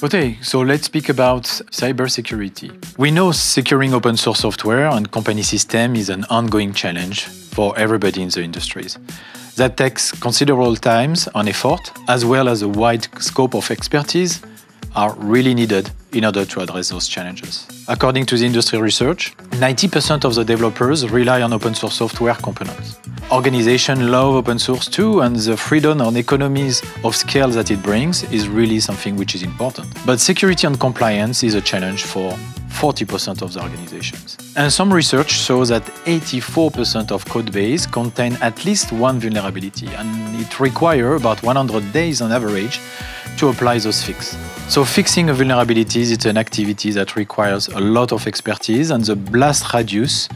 Okay, so let's speak about cybersecurity. We know securing open source software and company system is an ongoing challenge for everybody in the industries. That takes considerable time and effort, as well as a wide scope of expertise, are really needed in order to address those challenges. According to the industry research, 90% of the developers rely on open source software components. Organizations love open source too, and the freedom and economies of scale that it brings is really something which is important. But security and compliance is a challenge for 40% of the organizations. And some research shows that 84% of code base contain at least one vulnerability, and it requires about 100 days on average to apply those fixes. So fixing a vulnerability is an activity that requires a lot of expertise, and the blast radius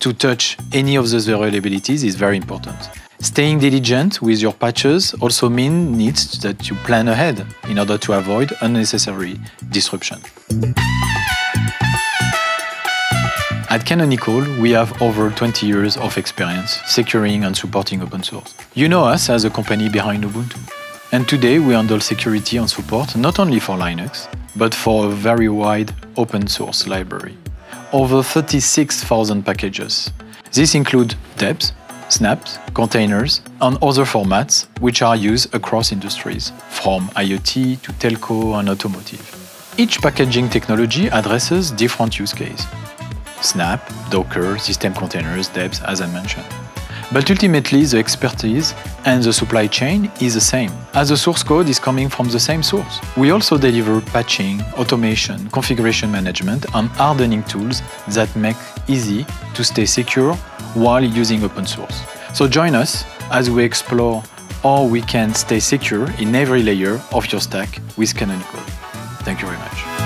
to touch any of those vulnerabilities is very important. Staying diligent with your patches also means needs that you plan ahead in order to avoid unnecessary disruption. At Canonical, we have over 20 years of experience securing and supporting open source. You know us as a company behind Ubuntu. And today we handle security and support not only for Linux, but for a very wide open source library over 36,000 packages. These include debs, snaps, containers, and other formats which are used across industries, from IoT to telco and automotive. Each packaging technology addresses different use cases. Snap, Docker, system containers, debs, as I mentioned. But ultimately, the expertise and the supply chain is the same, as the source code is coming from the same source. We also deliver patching, automation, configuration management, and hardening tools that make easy to stay secure while using open source. So join us as we explore how we can stay secure in every layer of your stack with Canonical. Thank you very much.